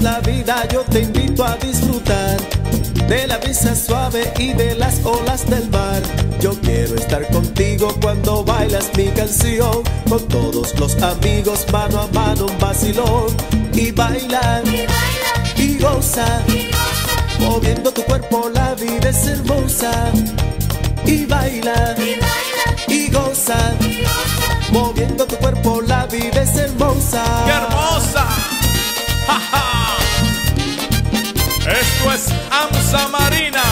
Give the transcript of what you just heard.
vida yo te invito a disfrutar de la brisa suave y de las olas del mar. Yo quiero estar contigo cuando bailas mi canción, con todos los amigos mano a mano un vacilón y bailar y baila, y goza, y goza, moviendo tu cuerpo la vida es hermosa y baila y baila, y goza, y goza. moviendo tu cuerpo la vida es hermosa. Esto es AMSA Marina.